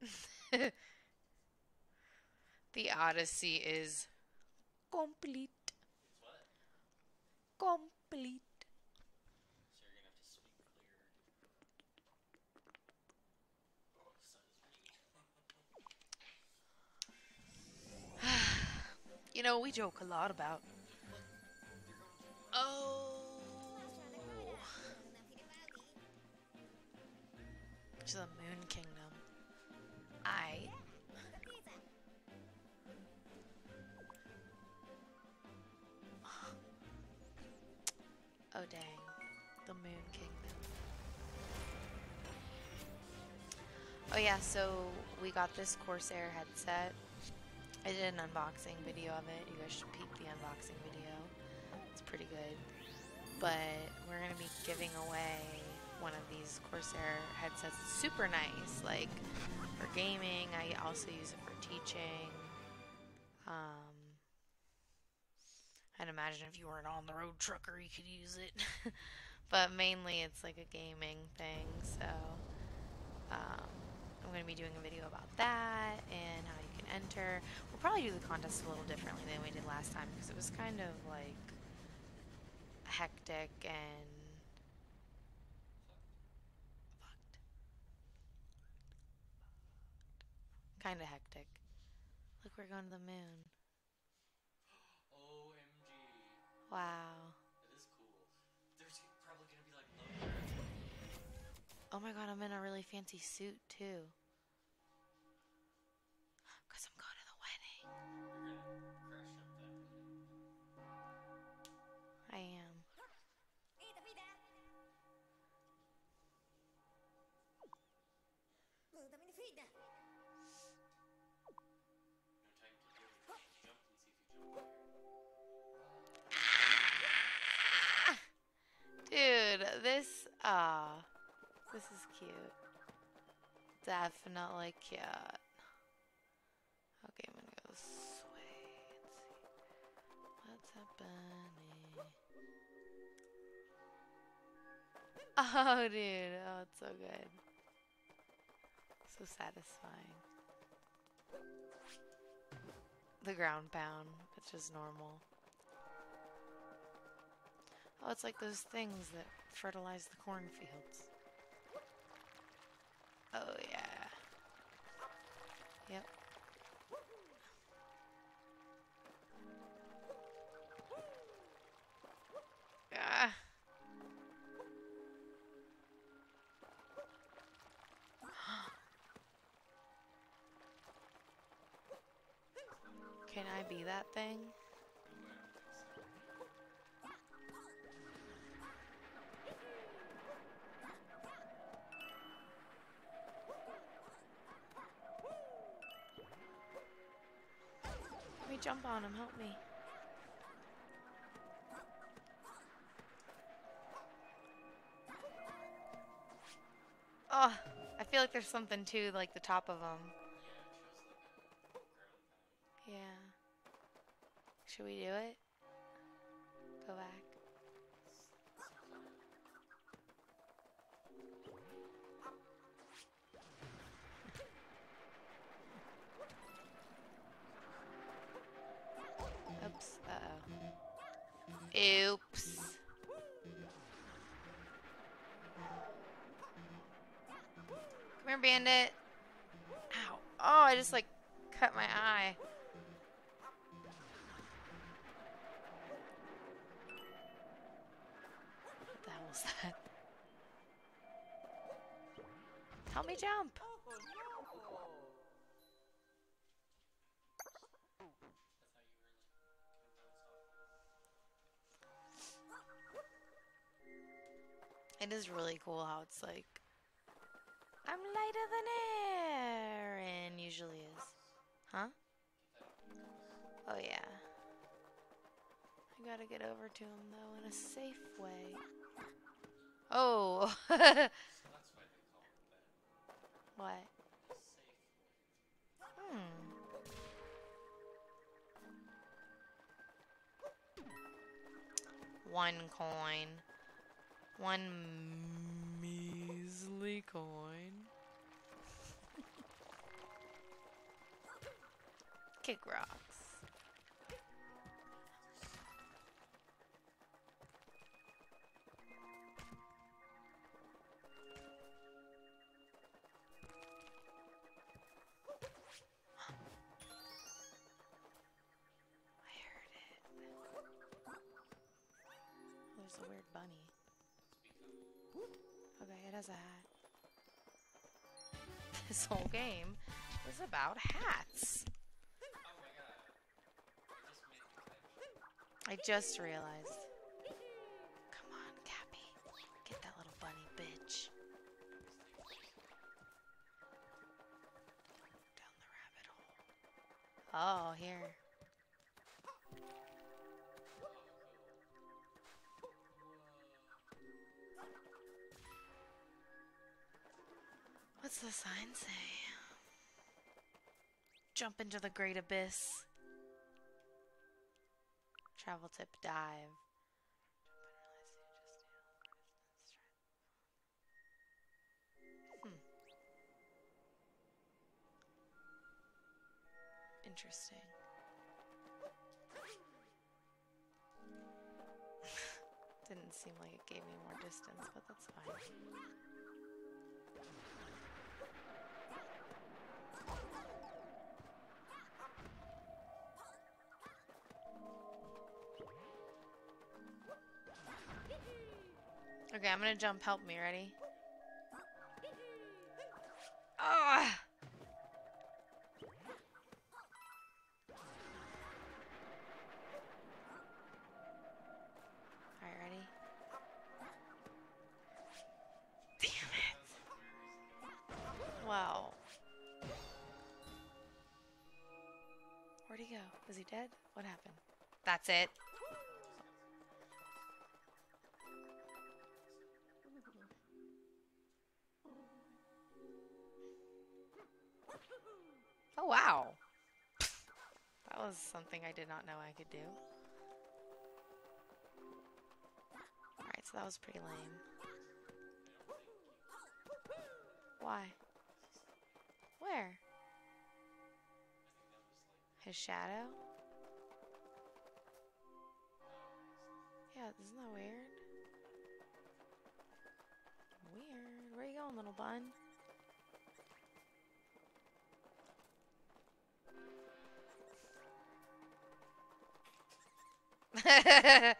the Odyssey is complete. Complete. You know, we joke a lot about. Oh. To the Moon Kingdom. I. Oh dang. The Moon Kingdom. Oh yeah, so we got this Corsair headset. I did an unboxing video of it. You guys should peek the unboxing video. It's pretty good. But we're gonna be giving away one of these Corsair headsets. It's super nice, like for gaming. I also use it for teaching. Um, I'd imagine if you were an on-the-road trucker, you could use it. but mainly, it's like a gaming thing. So um, I'm going to be doing a video about that and how you can enter. We'll probably do the contest a little differently than we did last time because it was kind of like hectic and Kind of hectic. Look, we're going to the moon. OMG. Wow. That is cool. There's probably gonna be like low Oh my god, I'm in a really fancy suit too. Because I'm going to the wedding. You're gonna crash up that building. I am. This is cute. Definitely cute. Okay, I'm gonna go this way see what's happening. Oh, dude, oh, it's so good. So satisfying. The ground pound, it's just normal. Oh, it's like those things that fertilize the cornfields. Oh, yeah. Yep. Ah. Can I be that thing? Jump on him, help me. Oh, I feel like there's something to like the top of them. Yeah. Should we do it? Go back. Oops. Come here, bandit. Ow. Oh, I just like cut my eye. What the hell was that? Help me jump. It is really cool how it's like I'm lighter than air and usually is. Huh? Oh yeah. I gotta get over to him though in a safe way. Oh. What? Hmm. One coin. One measly coin. Kick rock. Okay, a hat. This whole game is about hats. Oh my god. I just made the connection. I just realized. Come on, Cappy. Get that little bunny bitch. Down the rabbit hole. Oh, here. What's the sign say? Jump into the great abyss. Travel tip dive. Hmm. Interesting. Didn't seem like it gave me more distance, but that's fine. Okay, I'm gonna jump. Help me. Ready? Ah! Alright, ready? Damn it! Wow. Where'd he go? Is he dead? What happened? That's it. Oh wow. That was something I did not know I could do. Alright, so that was pretty lame. Why? Where? His shadow? Yeah, isn't that weird? Weird. Where you going, little bun?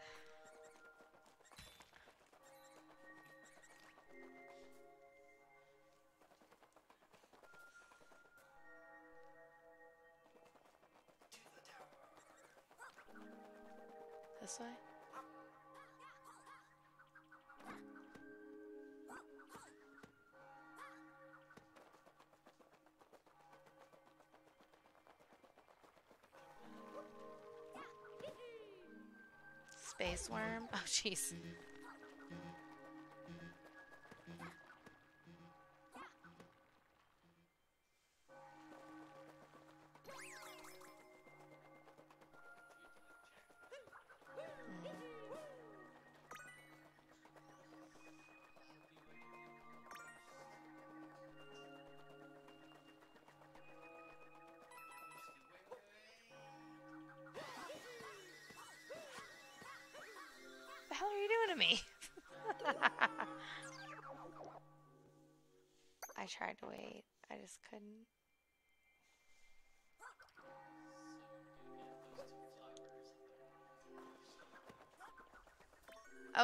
this way? Space worm? Oh, jeez.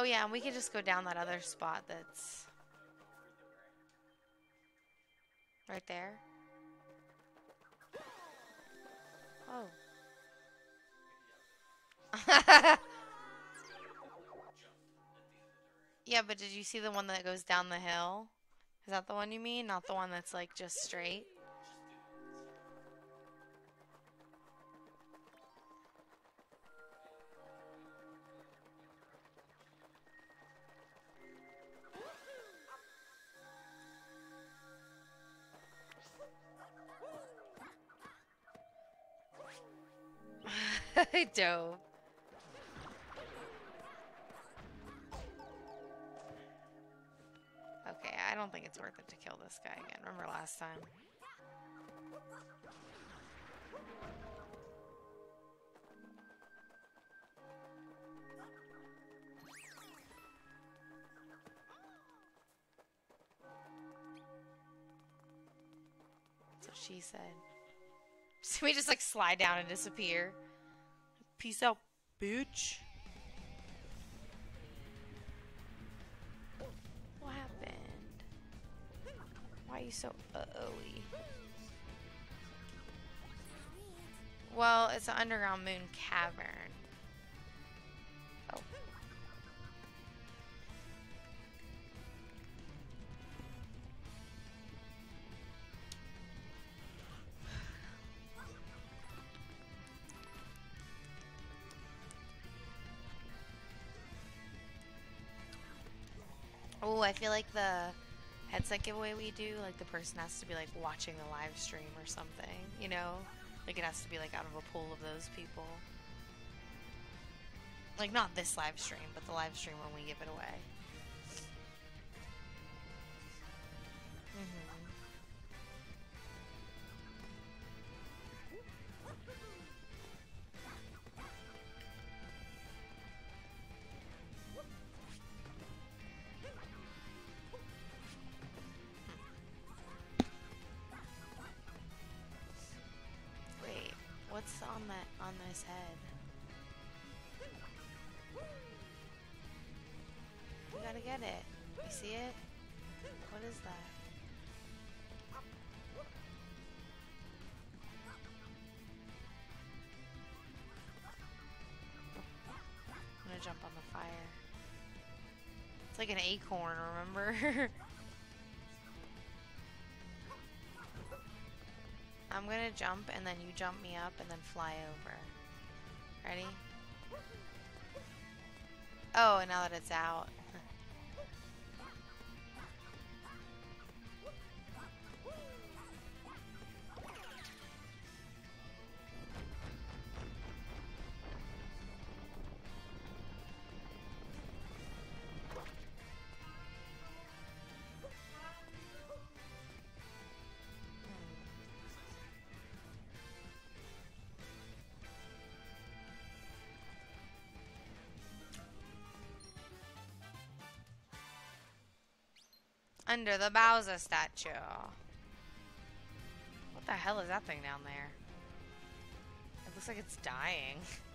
Yeah, and we could just go down that other spot that's right there. Oh. yeah, but did you see the one that goes down the hill? Is that the one you mean? Not the one that's like just straight? dove. Okay, I don't think it's worth it to kill this guy again. Remember last time? That's what she said. So we just like slide down and disappear. Peace out, bitch. What happened? Why are you so uh-oh-y? Well, it's an underground moon cavern. Oh, I feel like the headset giveaway we do, like the person has to be like watching the live stream or something, you know? Like it has to be like out of a pool of those people. Like not this live stream, but the live stream when we give it away. On this head? We gotta get it. You see it? What is that? I'm gonna jump on the fire. It's like an acorn, remember? I'm gonna jump and then you jump me up and then fly over. Ready? Oh, and now that it's out. Under the Bowser statue. What the hell is that thing down there? It looks like it's dying.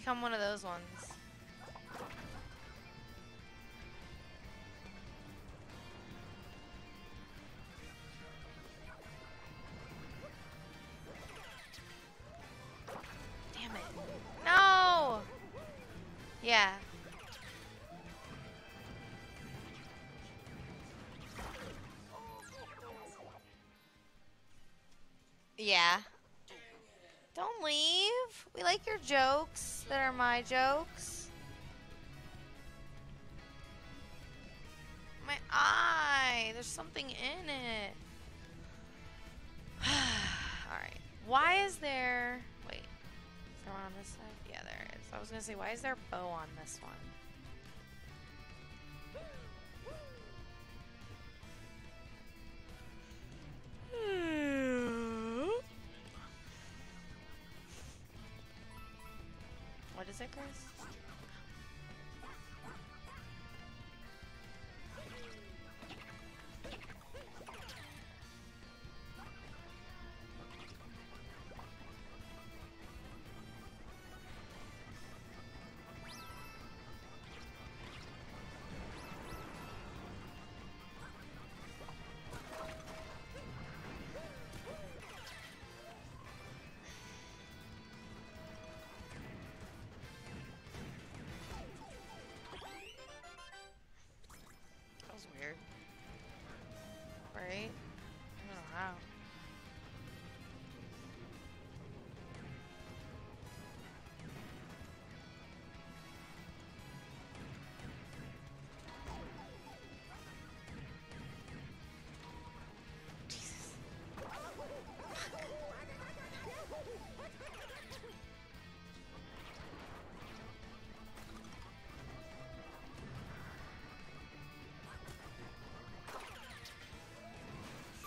Become one of those ones. Damn it. No! Yeah. Yeah. Don't leave. We like your jokes that are my jokes. My eye. There's something in it. Alright. Why is there. Wait. Is there one on this side? Yeah, there is. I was gonna say, why is there a bow on this one? What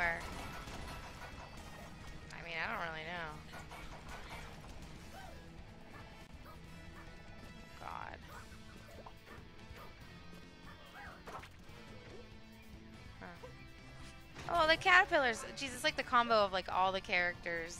I mean, I don't really know. God. Huh. Oh, the caterpillars. It's like the combo of like all the characters.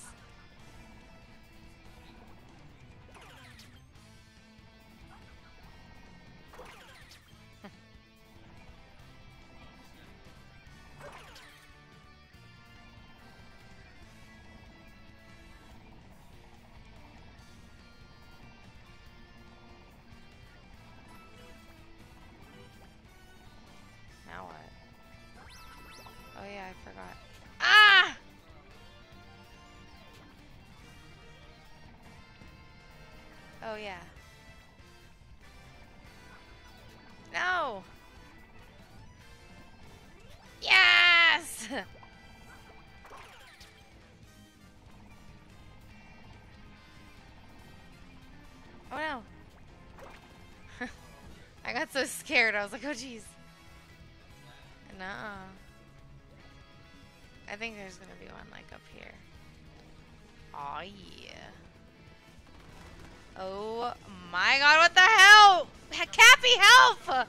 So scared. I was like, oh jeez. Nuh-uh. I think there's gonna be one like up here. Aw yeah. Oh my god, what the hell? Cappy, help!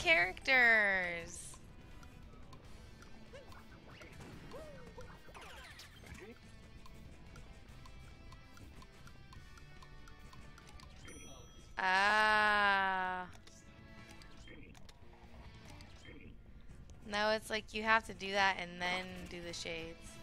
Characters. Ah. No, it's like you have to do that and then do the shades.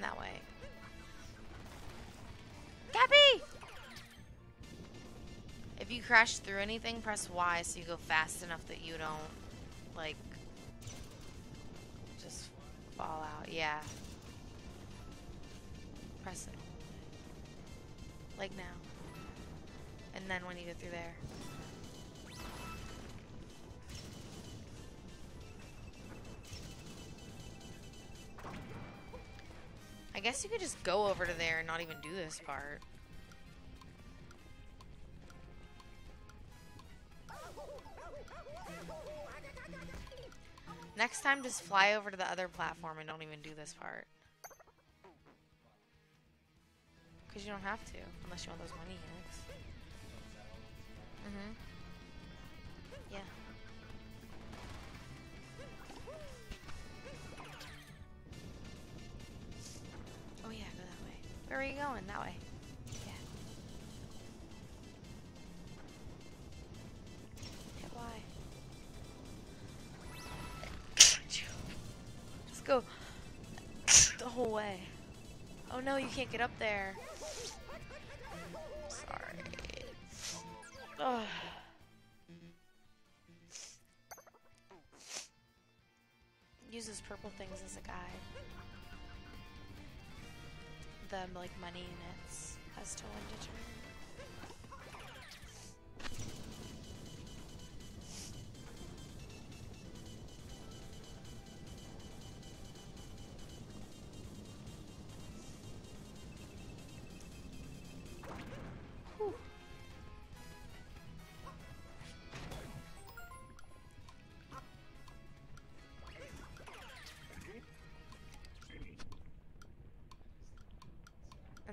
That way. Cappy! If you crash through anything, press Y so you go fast enough that you don't, like, just fall out. Yeah. Press it. Like now. And then when you go through there. Guess you could just go over to there and not even do this part. Next time, just fly over to the other platform and don't even do this part. Because you don't have to, unless you want those money hits. Mm-hmm. Yeah. Where are you going? That way. Yeah. Hit Y. Let's go the whole way. Oh no, you can't get up there. Sorry. Ugh. Use those purple things as a guide. The like money units as to when to turn.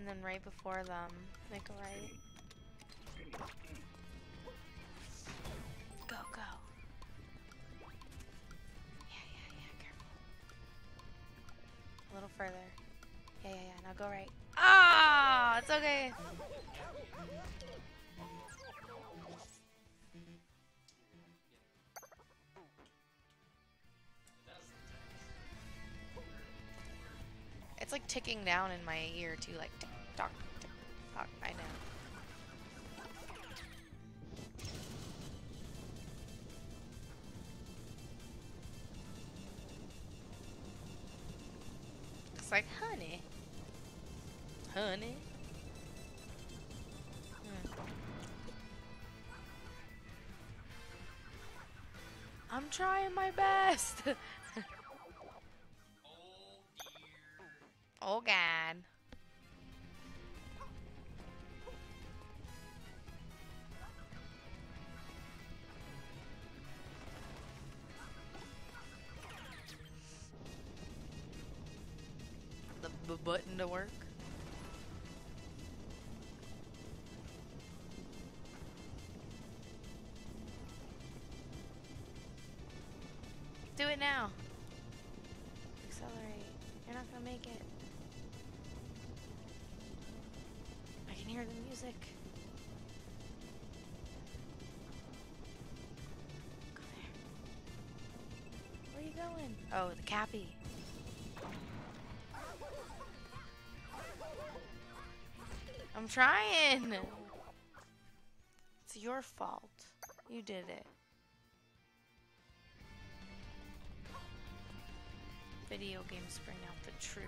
Then right before them, make a right. Go, go. Yeah, yeah, yeah, careful. A little further. Yeah, yeah, yeah, now go right. Ah, it's okay. It's like ticking down in my ear too, like tick I'm trying my best. it now. Accelerate. You're not gonna make it. I can hear the music. Go there. Where are you going? Oh, the Cappy. I'm trying. It's your fault. You did it. Video games bring out the true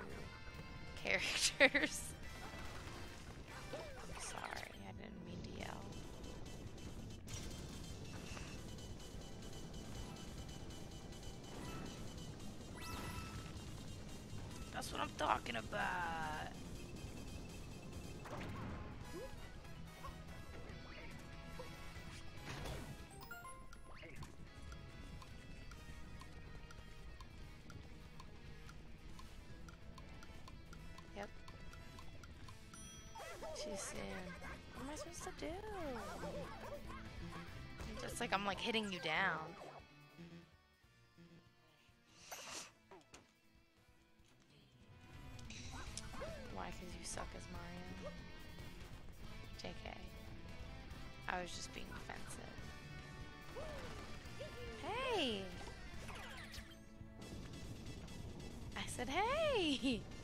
characters. I'm sorry, I didn't mean to yell. That's what I'm talking about. What am I supposed to do? It's like I'm like hitting you down. Why? Because you suck as Mario? JK. I was just being offensive. Hey! I said, hey!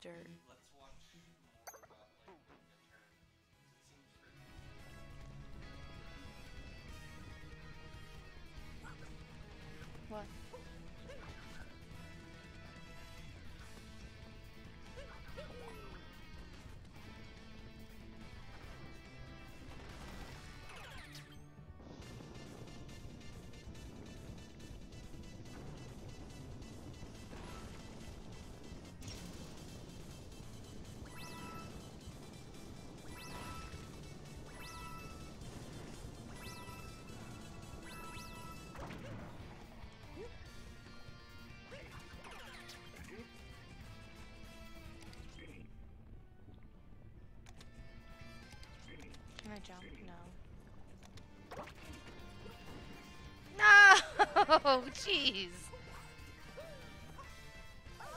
dirt. No! Jeez.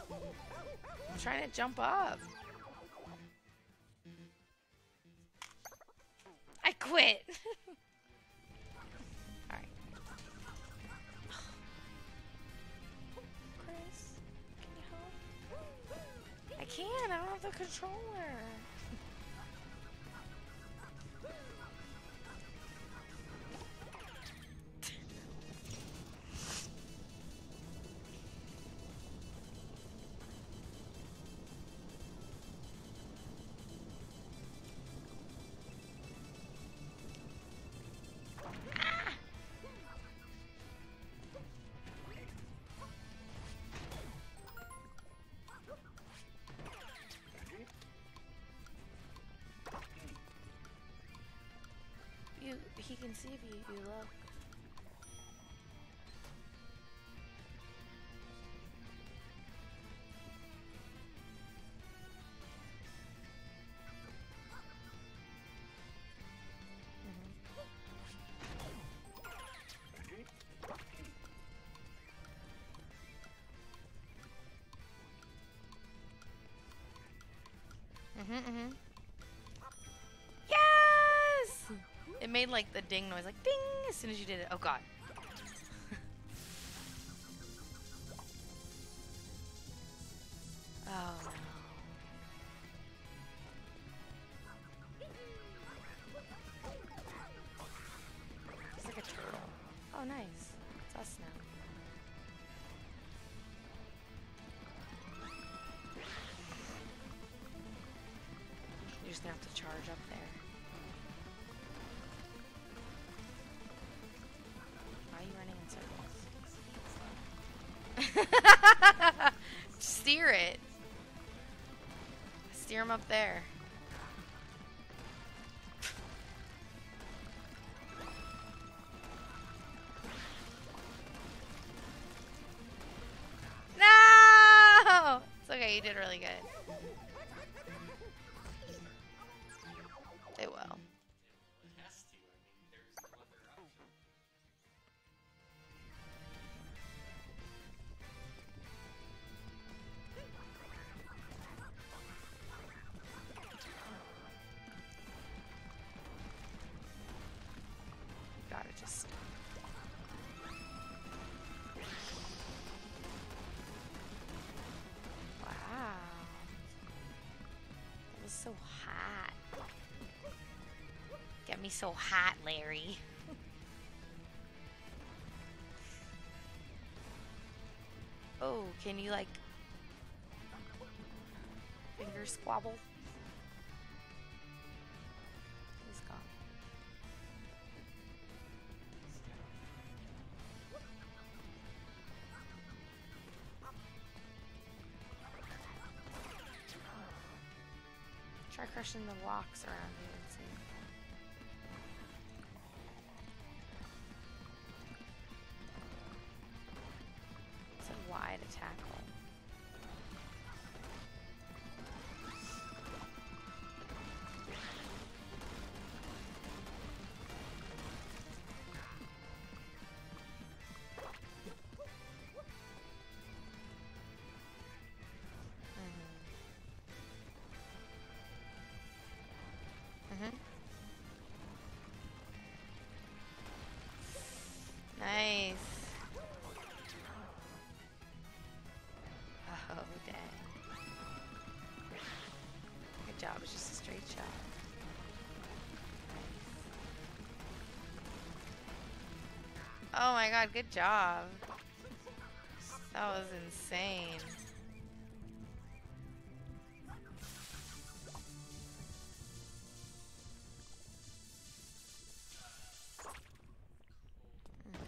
I'm trying to jump up. I quit. Alright. Chris, can you help? I can't. I don't have the controller. You, he can see if you, you look. Mm-hmm, mm-hmm. Made like the ding noise, like ding, as soon as you did it. Oh god. Steer it. Steer him up there. So hot. Get me so hot, Larry. oh, can you like finger squabble? The rocks around you my god, good job. That was insane. Hmm.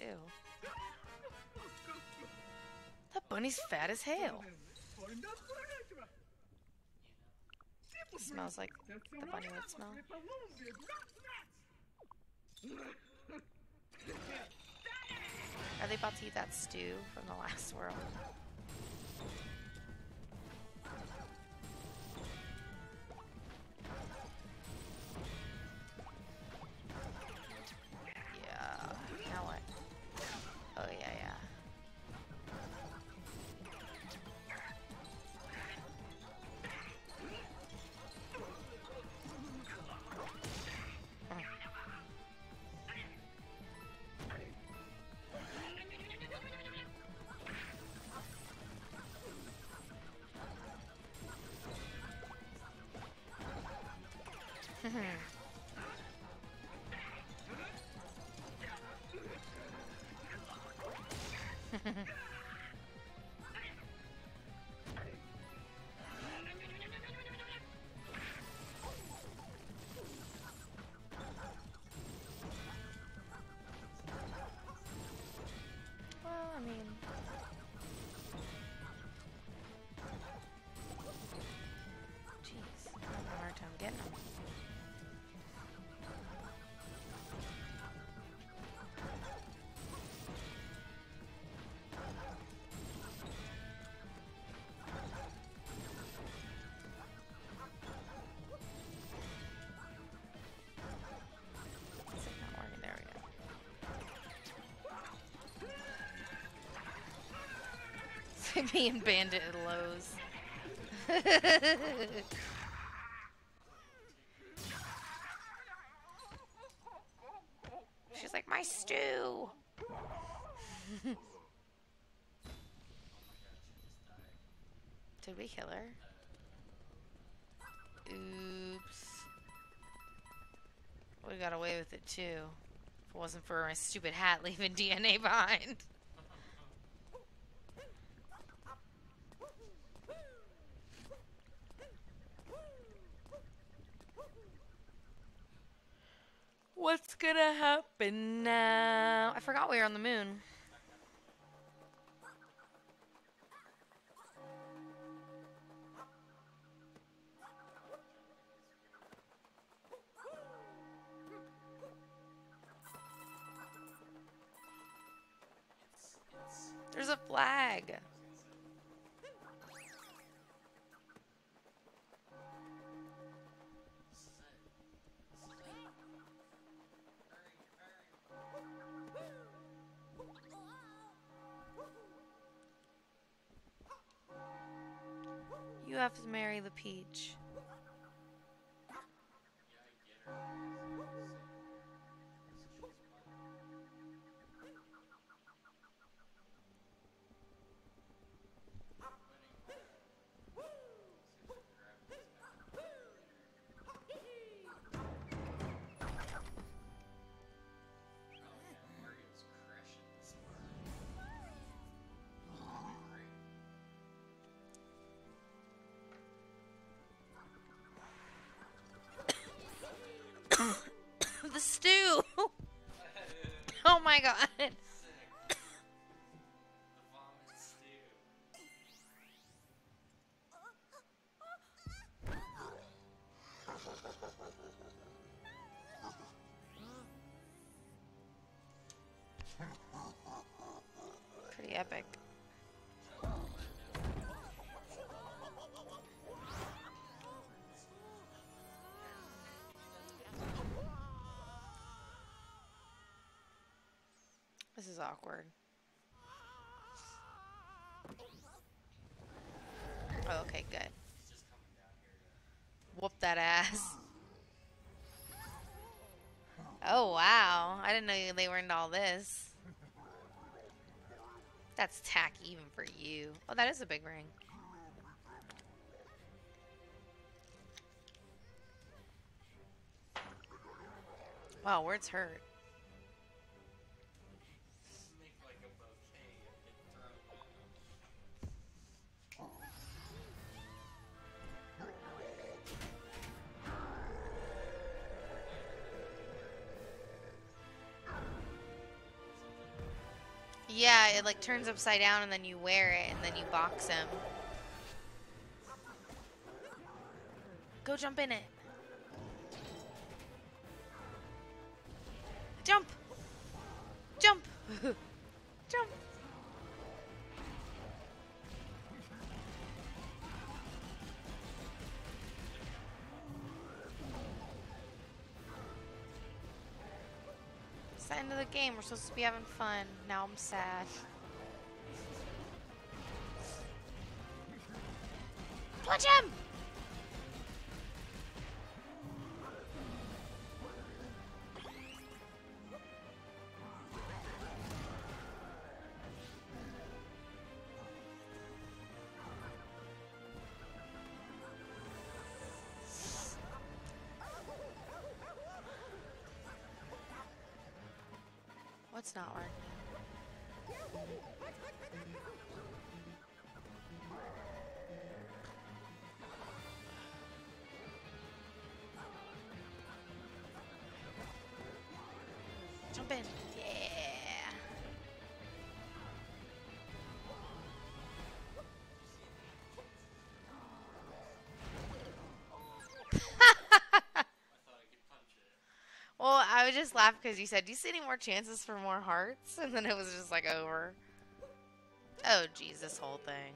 Ew. That bunny's fat as hell. Smells like the bunny would smell. Are they about to eat that stew from the last world? Well, I mean. Like being bandit at Lowe's. She's like, my stew. Did we kill her? Oops. We got away with it too. If it wasn't for my stupid hat leaving DNA behind. What's gonna happen now? I forgot we were on the moon. There's a flag. Have to marry the peach. Stew. oh my god. Awkward. Oh, okay, good. Whoop that ass. Oh, wow. I didn't know they were all this. That's tacky even for you. Oh, that is a big ring. Wow, words hurt. Yeah, it like turns upside down and then you wear it and then you box him. Go jump in it. Game. We're supposed to be having fun. Now I'm sad. Punch him! What's not working? Jump in. Yeah. I would just laugh because you said, "Do you see any more chances for more hearts?" And then it was just like over. Oh, this whole thing.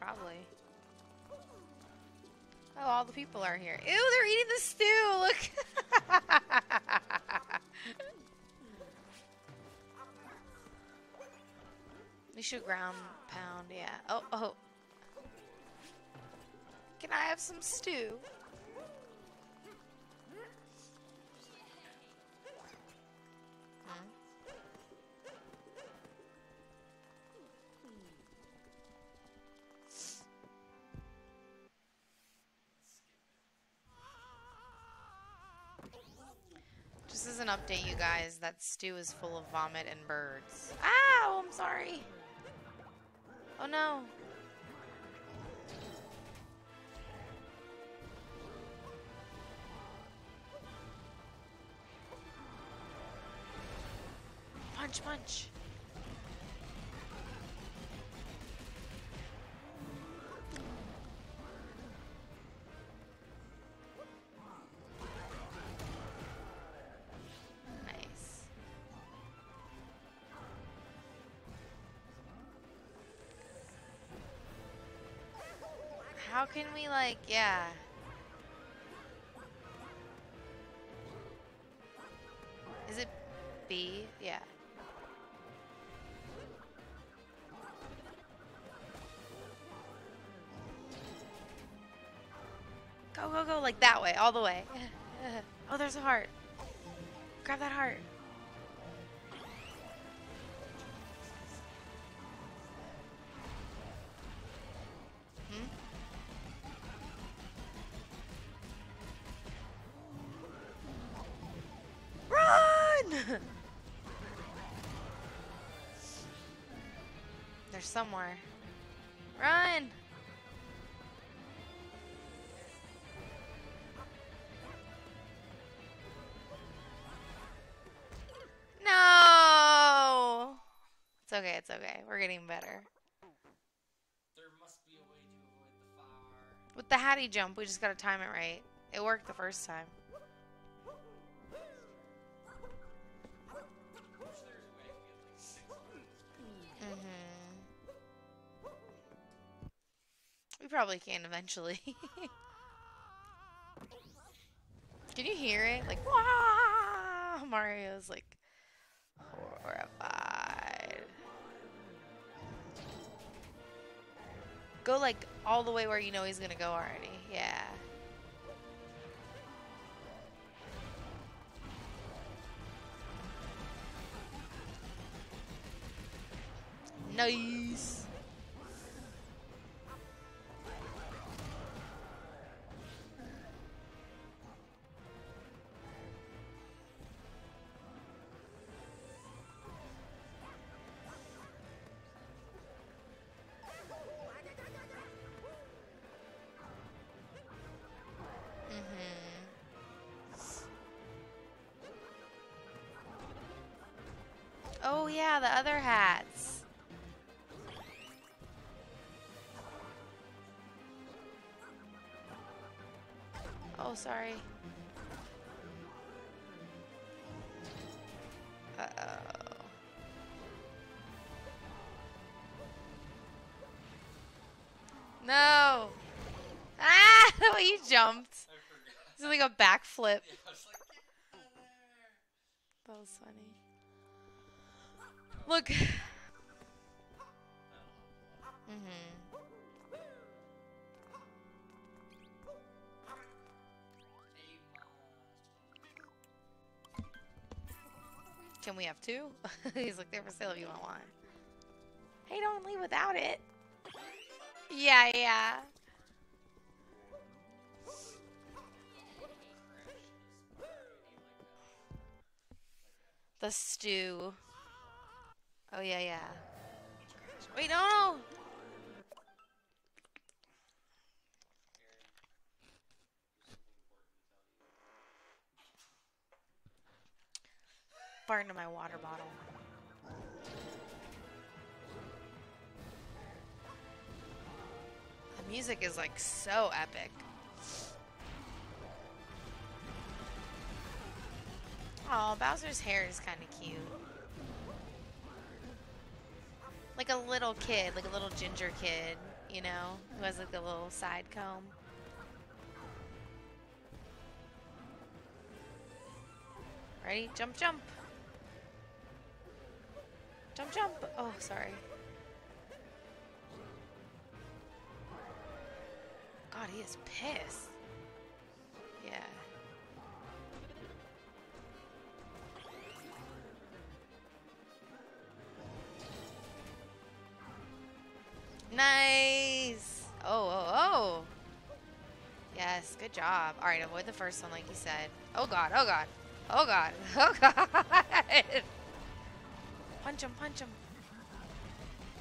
Probably. Oh, all the people are here. Ew, they're eating the stew. Look. we should ground pound. Yeah. Oh, oh. Can I have some stew? Hmm? Just as an update, you guys, that stew is full of vomit and birds. Ow! I'm sorry. Oh no. Punch, punch. How can we like, yeah. Is it B? Yeah. Go, go, go, like that way, all the way. Oh, there's a heart. Grab that heart. Somewhere. Run! No! It's okay, it's okay. We're getting better. There must be a way to avoid the fire. With the Hattie jump, we just gotta time it right. It worked the first time. Probably can eventually. can you hear it? Like, wow! Mario's like horrified. Go like all the way where you know he's gonna go already. Yeah. Nice. Oh yeah, the other hats. Oh, sorry. Uh-oh. No! Ah! You jumped. It's like a backflip. Look. hmm Can we have two? He's like, they're for sale if you want one. Hey, don't leave without it. Yeah, yeah. The stew. Oh, yeah, yeah. Wait, no, no! Fart into my water bottle. The music is like so epic. Oh, Bowser's hair is kind of cute. Like a little kid, like a little ginger kid, you know, who has like a little side comb. Ready? Jump, jump. Jump, jump. Oh, sorry. God, he is pissed. Good job. All right, avoid the first one like you said. Oh, God. Oh, God. Oh, God. Oh, God. Punch him, punch him.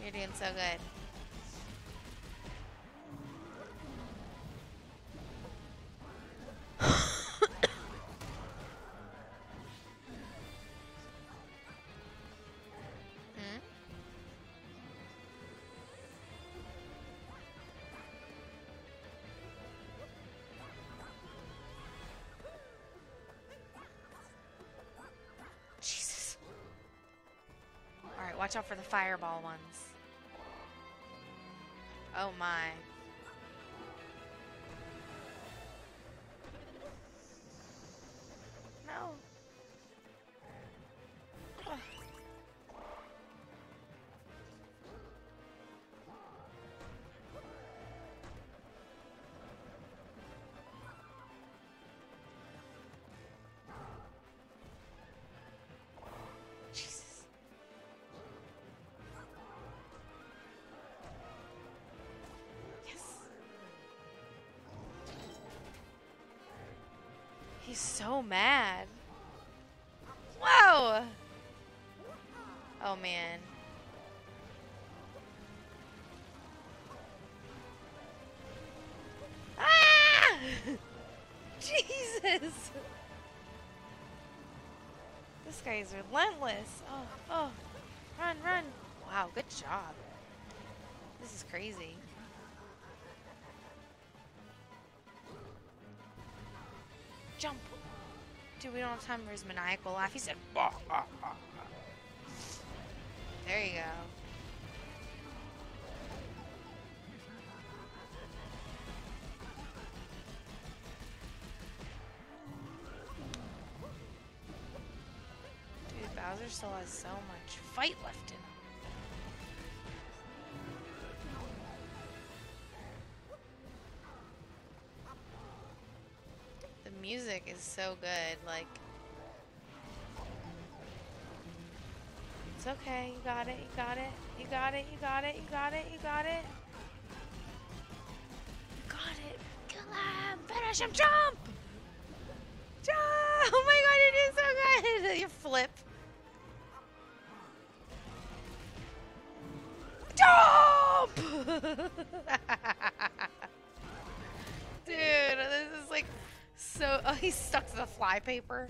You're doing so good. Watch out for the fireball ones. Oh my. He's so mad. Whoa! Oh man. Ah! Jesus! This guy is relentless. Oh, oh. Run, run. Wow, good job. This is crazy. Jump. Dude, we don't have time for his maniacal laugh. He said, "Bah, ah, ah, ah." There you go. Dude, Bowser still has so much fight left in him. Is so good, like It's okay, you got it, you got it, you got it, you got it, you got it, you got it. You got it. Kill him! Finish him! Jump! Jump! Oh my god, you did so good! You flip. Stuck to the flypaper.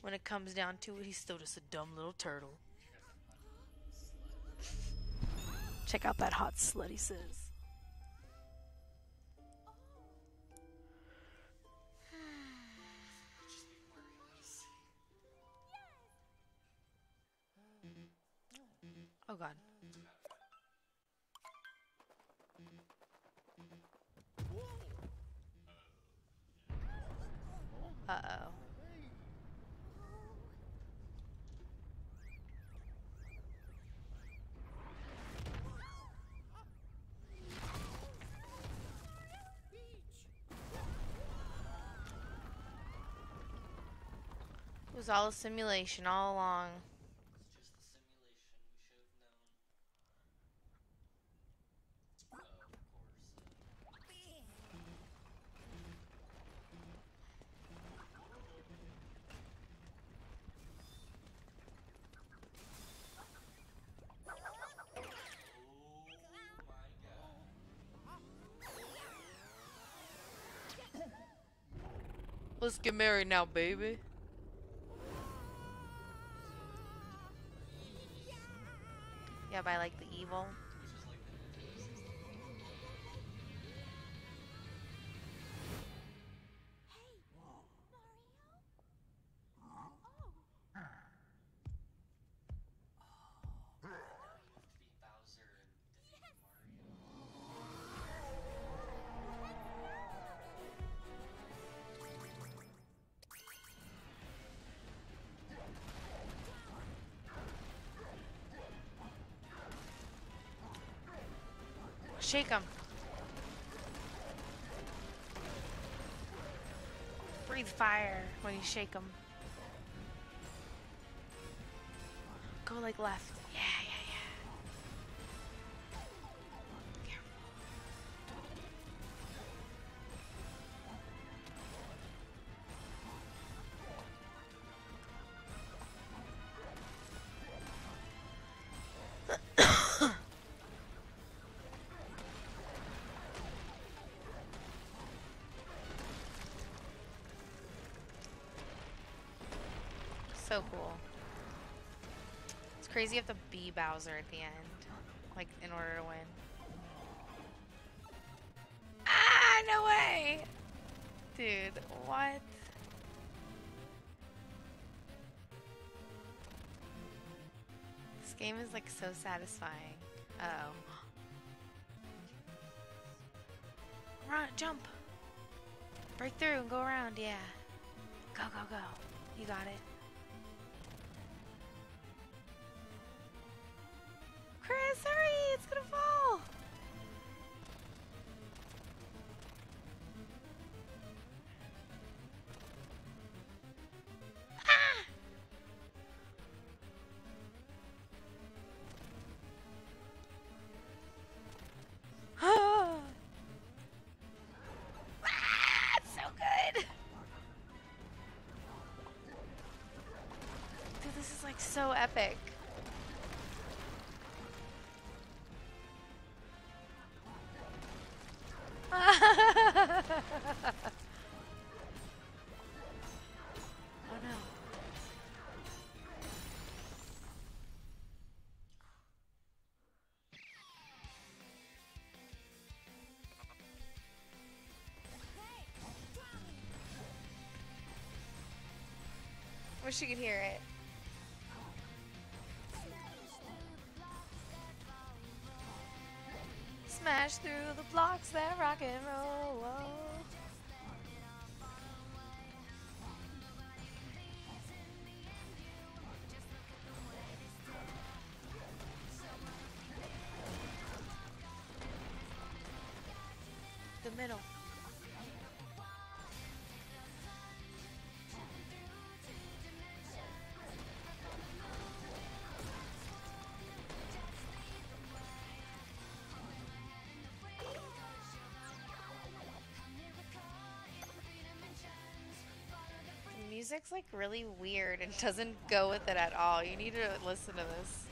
when it comes down to it, he's still just a dumb little turtle. Check out that hot slut, he says. Oh god. Uh-oh. It was all a simulation all along. Let's get married now, baby. Like Shake him. Breathe fire when you shake him. Go like left. So cool. It's crazy you have to be Bowser at the end. Like, in order to win. Ah, no way! Dude, what? This game is like so satisfying. Uh oh. Run, jump! Break through and go around, yeah. Go, go, go. You got it. So epic. oh no. Wish you could hear it. Smash through the blocks that rock and roll. Music's like really weird and doesn't go with it at all. You need to listen to this.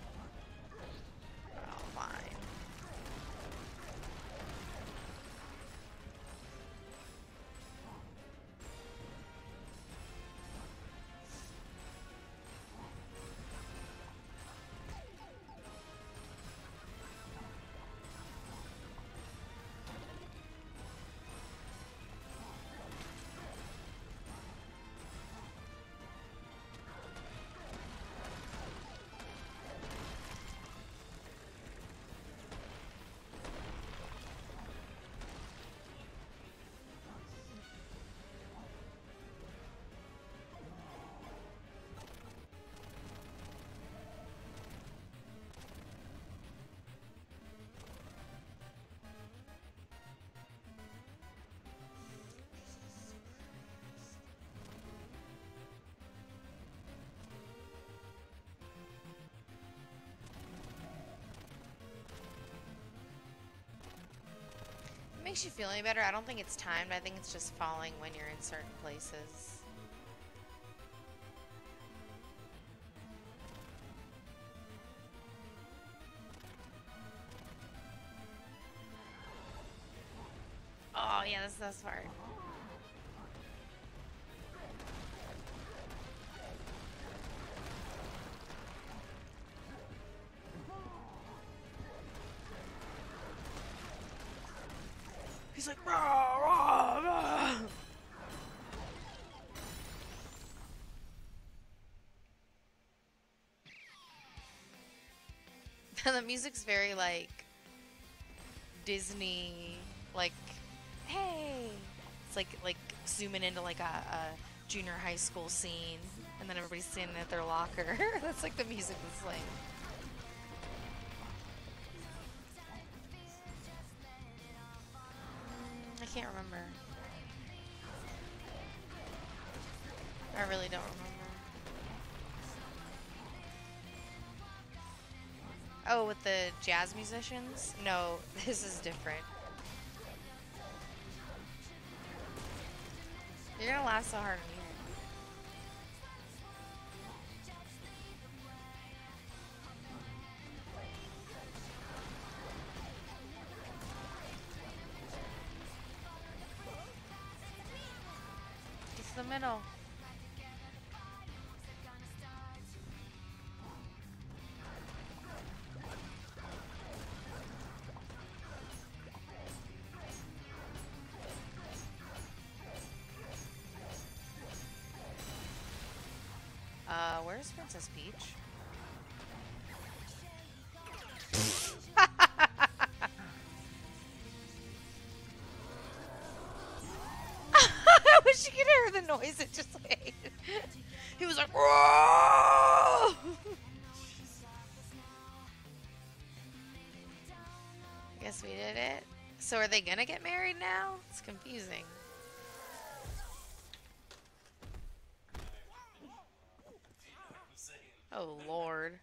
Makes you feel any better, I don't think it's timed. I think it's just falling when you're in certain places. Oh, yeah, this is the like, rah, rah, rah. The music's very like Disney, like, hey. It's like like zooming into like a, a junior high school scene, and then everybody's standing at their locker. that's like the music that's playing. The jazz musicians? No, this is different. You're gonna laugh so hard here. It's the middle. Where's Princess Peach? I wish you could hear the noise it just made. He was like, "Whoa!" Guess we did it. So are they gonna get married now? It's confusing. Oh lord.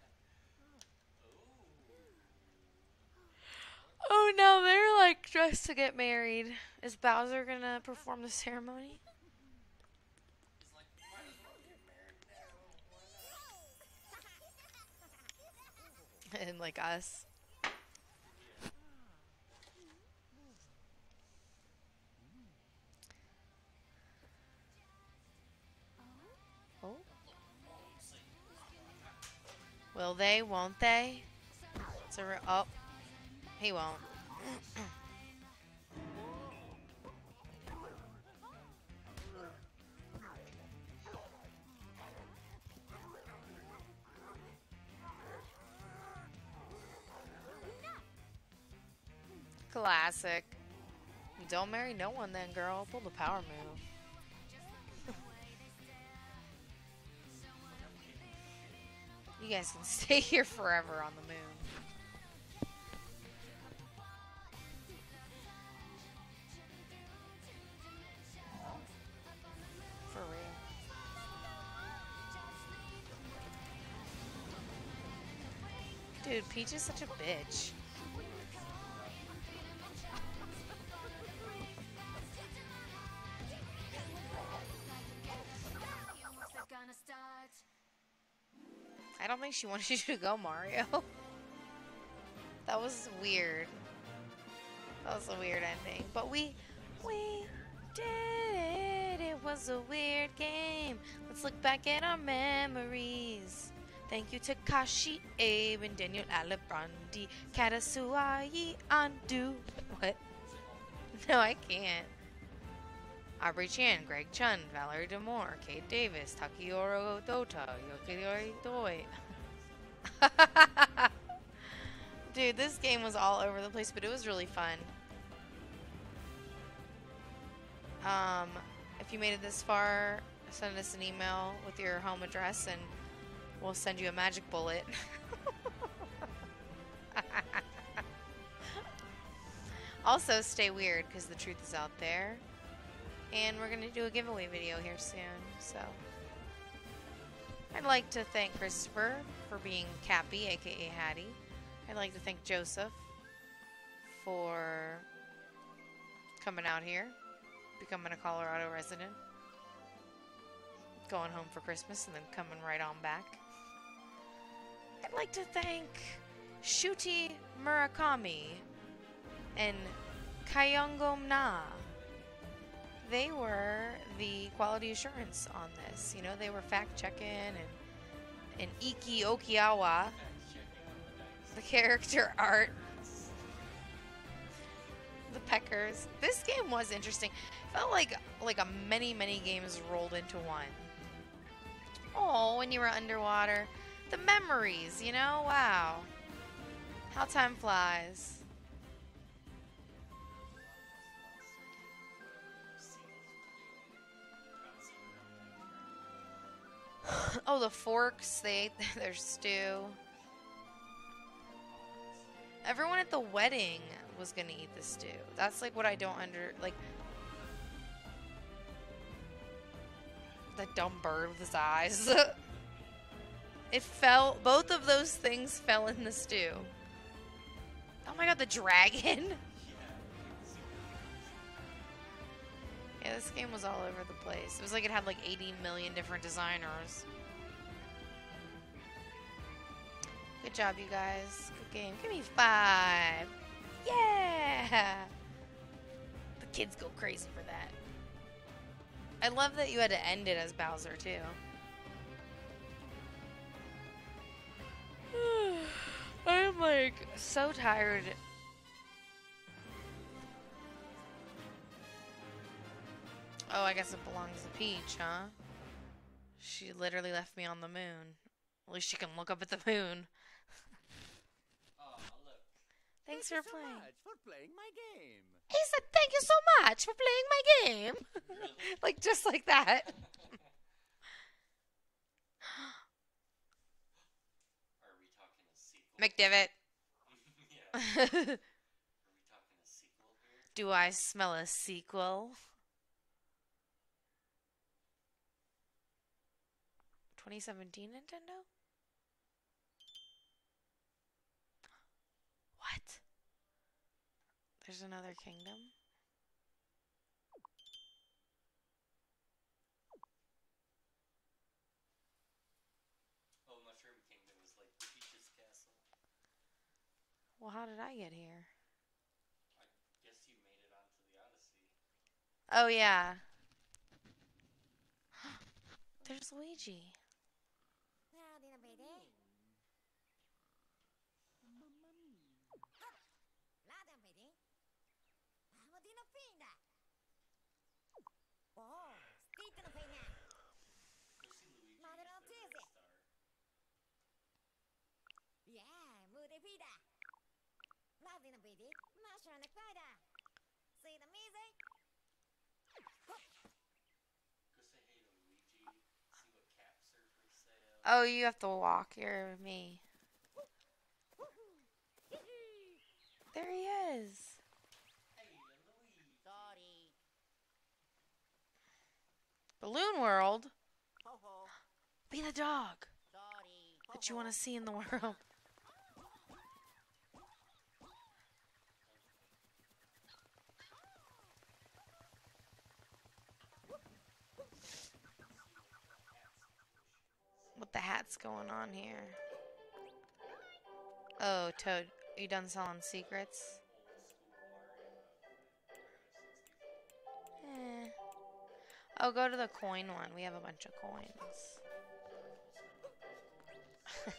Oh no, they're like dressed to get married. Is Bowser gonna perform the ceremony? And like us. Oh. Will they? Won't they? It's a oh, he won't. Classic. Don't marry no one then, girl. Pull the power move. you guys can stay here forever on the moon. For real. Dude, Peach is such a bitch. She wanted you to go, Mario. that was weird. That was a weird ending. But we, we did it. It was a weird game. Let's look back at our memories. Thank you to Kashi, Abe, and Daniel Alibrandi, Katasuai, Andu. What? No, I can't. Aubrey Chan, Greg Chun, Valerie Demore, Kate Davis, Takioro Dota, Yokiyori Doi. Dude, this game was all over the place, but it was really fun. Um, if you made it this far, send us an email with your home address and we'll send you a magic bullet. also, stay weird because the truth is out there. And we're going to do a giveaway video here soon, so. I'd like to thank Christopher for being Cappy, aka Hattie. I'd like to thank Joseph for coming out here, becoming a Colorado resident, going home for Christmas, and then coming right on back. I'd like to thank Shuti Murakami and Kayongom Na. They were the quality assurance on this. You know, they were fact checking and and Iki Okiawa, the character art, the Peckers. This game was interesting. Felt like like a many many games rolled into one. Oh, when you were underwater, the memories. You know, wow, how time flies. Oh, the forks. They ate their stew. Everyone at the wedding was gonna eat the stew. That's like what I don't under like. The dumb bird with his eyes. it fell. Both of those things fell in the stew. Oh my god, the dragon. Yeah, this game was all over the place. It was like it had like 80 million different designers. Good job, you guys. Good game. Give me five. Yeah. The kids go crazy for that. I love that you had to end it as Bowser, too. I'm like so tired. Oh, I guess it belongs to Peach, huh? She literally left me on the moon. At least she can look up at the moon. Oh. Thanks Thank for so playing. much for playing my game. He said, "Thank you so much for playing my game." Really? like just like that. Are we talking a sequel? McDivitt. Are we talking a sequel here? Do I smell a sequel? 2017 Nintendo? What? There's another kingdom? Oh, Mushroom Kingdom is like Peach's Castle. Well, how did I get here? I guess you made it onto the Odyssey. Oh, yeah. There's Luigi. Go see Luigi. Mother of the Jesus. star. Yeah, moody pita. Lovely the baby. Mushroom the spider. See the music? Go say hey to Luigi. See what are for sale. Oh, you have to walk. You're me. There he is. Hey, Luigi. Sorry. Balloon World. Be the dog that you want to see in the world. What the hat's going on here? Oh, Toad, you done selling secrets? Eh. Oh, go to the coin one. We have a bunch of coins.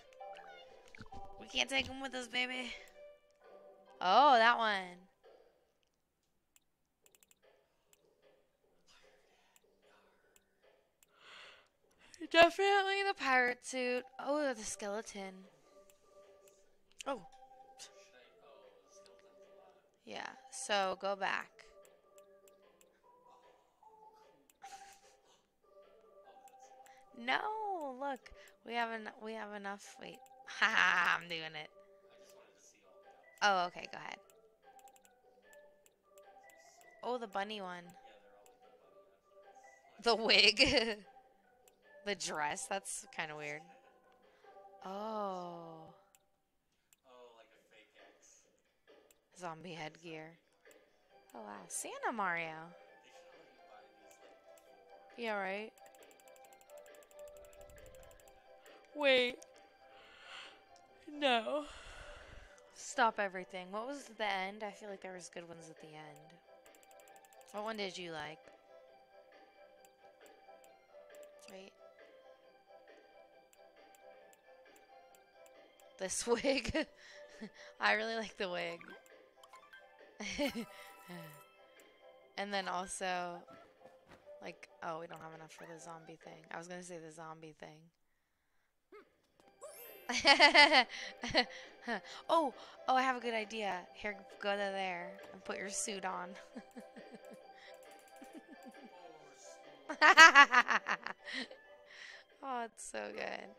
we can't take them with us, baby. Oh, that one. Definitely the pirate suit. Oh, the skeleton. Oh, yeah. So go back. No, look. We have en- we have enough. Wait. I'm doing it. Oh, okay, go ahead. Oh, the bunny one. The wig. the dress. That's kind of weird. Oh. Oh, like a fake X. Zombie headgear. Oh wow, Santa Mario. They should let you buy these like before. Yeah, right. Wait. No. Stop everything. What was the end? I feel like there was good ones at the end. What one did you like? This wig. I really like the wig. and then also like, oh, we don't have enough for the zombie thing. I was gonna say the zombie thing. oh, oh, I have a good idea. Here, go to there and put your suit on. oh, it's so good.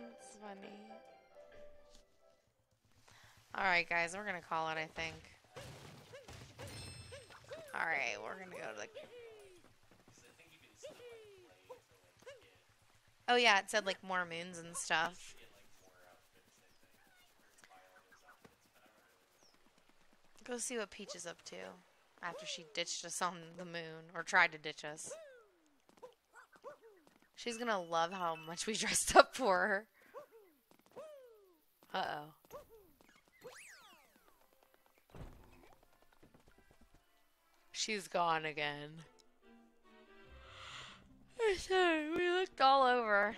That's funny. Alright, guys, we're gonna call it, I think. Alright, we're gonna go to the. Oh, yeah, it said like more moons and stuff. Go see what Peach is up to after she ditched us on the moon, or tried to ditch us. She's gonna love how much we dressed up for her. Uh oh. She's gone again. I'm sorry, we looked all over.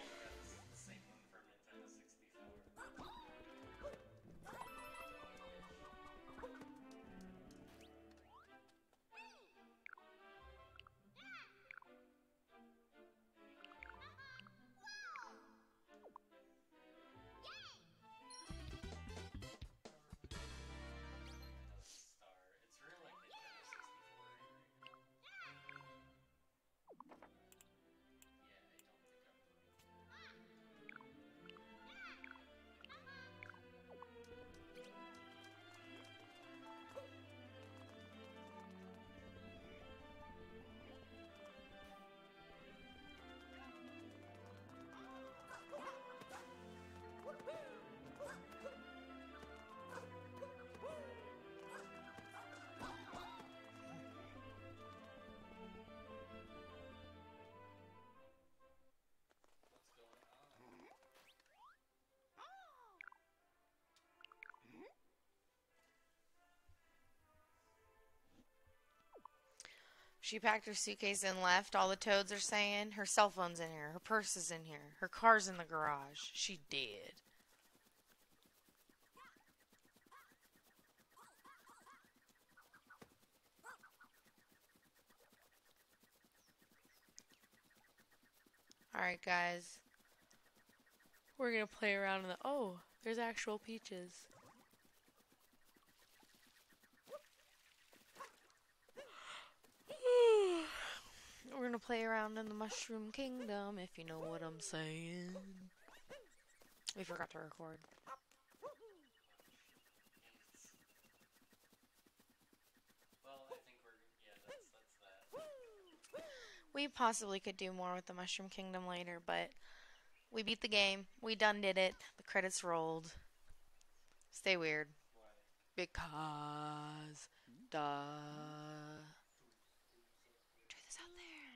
She packed her suitcase and left. All the toads are saying her cell phone's in here, her purse is in here, her car's in the garage. She did. Alright, guys. We're gonna play around in the. Oh, there's actual peaches. We're gonna play around in the Mushroom Kingdom, if you know what I'm saying. We forgot to record. Well, we're yeah. That's that's that. We possibly could do more with the Mushroom Kingdom later, but we beat the game. We done did it. The credits rolled. Stay weird. Why? Because. Duh.